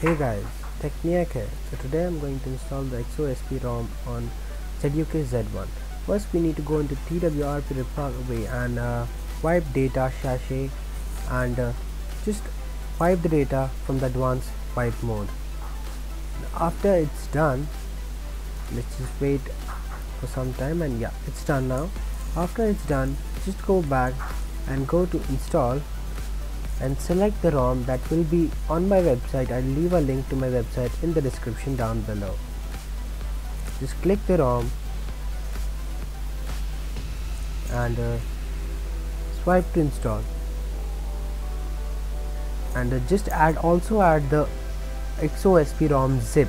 Hey guys, Techniac here. So today I'm going to install the XOSP ROM on ZUK Z1. First we need to go into TWRP repository and uh, wipe data cache and uh, just wipe the data from the advanced wipe mode. After it's done, let's just wait for some time and yeah, it's done now. After it's done, just go back and go to install and select the ROM that will be on my website. I'll leave a link to my website in the description down below. Just click the ROM and uh, swipe to install and uh, just add also add the XOSP ROM zip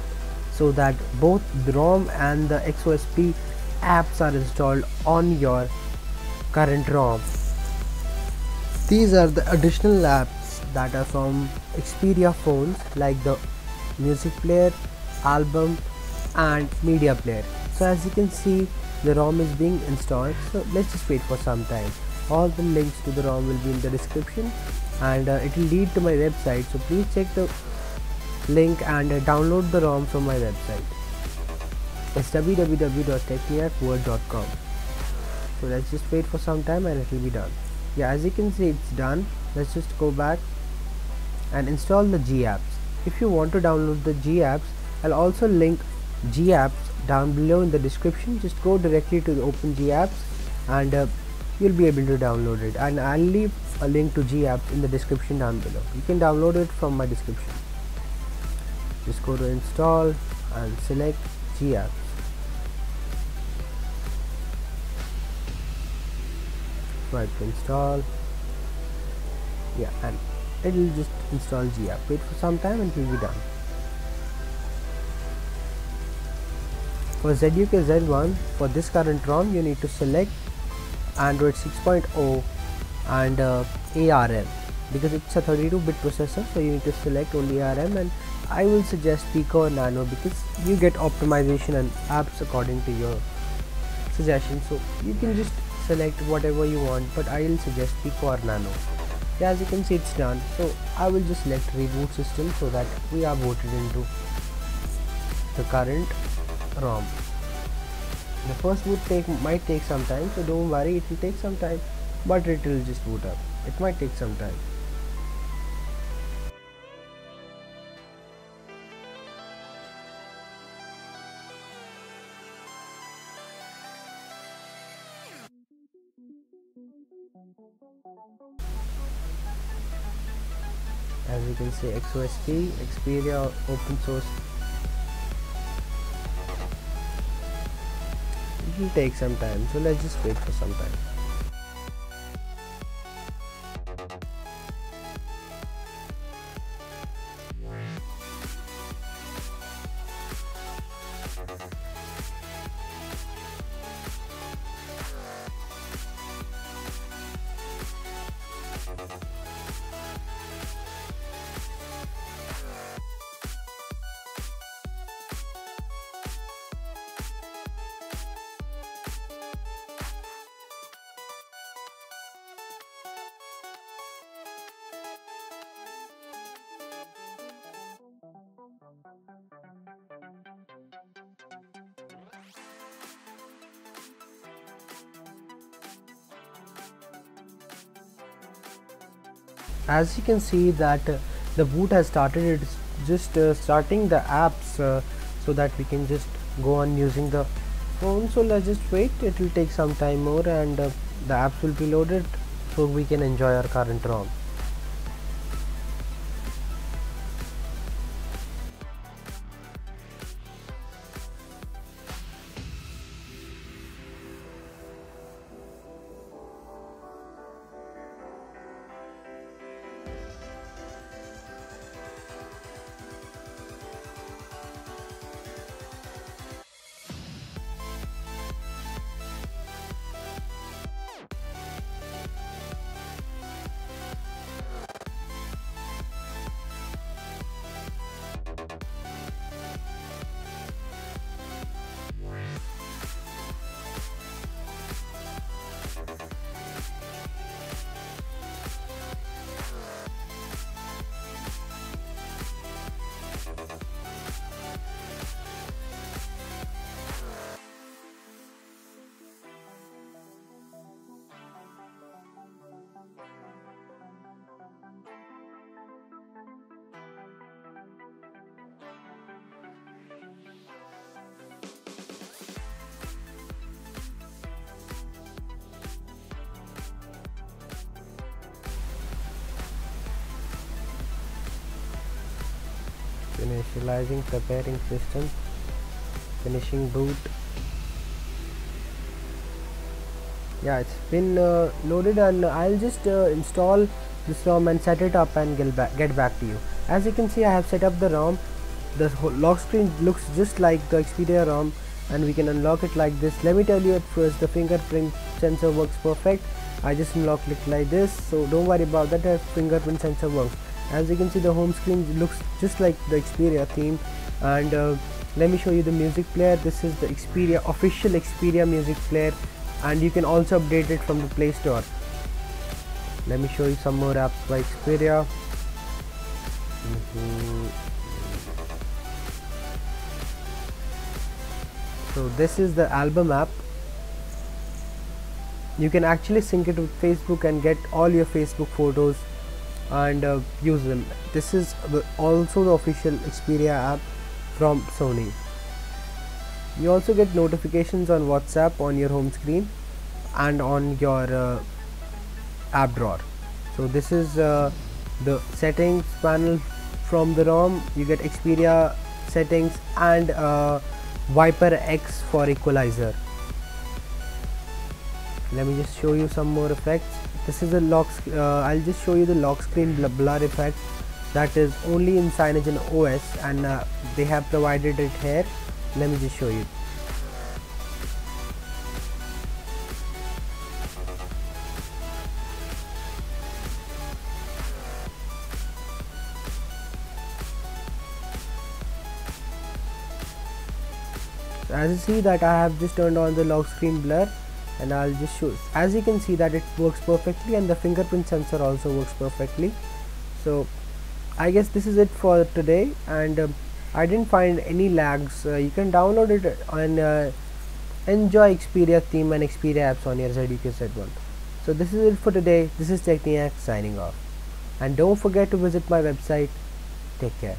so that both the ROM and the XOSP apps are installed on your current ROM these are the additional apps that are from Xperia phones like the music player, album and media player. So as you can see the ROM is being installed so let's just wait for some time. All the links to the ROM will be in the description and uh, it will lead to my website so please check the link and uh, download the ROM from my website. It's www.techniacworld.com so let's just wait for some time and it will be done yeah as you can see it's done. Let's just go back and install the GApps if you want to download the GApps I'll also link GApps down below in the description. Just go directly to the open GApps and uh, you'll be able to download it. And I'll leave a link to GApps in the description down below. You can download it from my description. Just go to install and select GApps swipe to install. Yeah and it will just install GApp wait for some time and it will be done. For ZUK Z1 for this current ROM you need to select Android 6.0 and uh, ARM because it's a 32-bit processor so you need to select only ARM and I will suggest Pico or Nano because you get optimization and apps according to your suggestion. So you can just select whatever you want but I will suggest the Core Nano as you can see it's done. So I will just select reboot system so that we are booted into the current ROM. The first boot take might take some time so don't worry it will take some time but it will just boot up. It might take some time as you can see XOSP, Xperia open source. It will take some time so let's just wait for some time as you can see that uh, the boot has started it's just uh, starting the apps uh, so that we can just go on using the phone. So let's just wait. It will take some time more and the apps will be loaded so we can enjoy our current ROM initializing preparing system finishing boot. Yeah it's been uh, loaded and I'll just uh, install this ROM and set it up and get back, get back to you. As you can see I have set up the ROM. The lock screen looks just like the Xperia ROM and we can unlock it like this. Let me tell you at first the fingerprint sensor works perfect. I just unlocked it like this so don't worry about that. The fingerprint sensor works as you can see the home screen looks just like the Xperia theme. And uh, let me show you the music player. This is the Xperia official Xperia music player. And you can also update it from the Play Store. Let me show you some more apps by Xperia. Mm -hmm. so this is the album app. You can actually sync it with Facebook and get all your Facebook photos and uh, use them. This is also the official Xperia app from Sony. You also get notifications on WhatsApp on your home screen and on your uh, app drawer. So this is uh, the settings panel from the ROM. You get Xperia settings and uh, Viper X for equalizer. Let me just show you some more effects this is a lock uh, I'll just show you the lock screen blur effect that is only in Cyanogen OS and uh, they have provided it here. Let me just show you. As you see that I have just turned on the lock screen blur and I'll just show as you can see that it works perfectly and the fingerprint sensor also works perfectly. So I guess this is it for today and um, I didn't find any lags. Uh, you can download it and uh, enjoy Xperia theme and Xperia apps on your ZUK Z1 so this is it for today. This is Techniac signing off. And don't forget to visit my website. Take care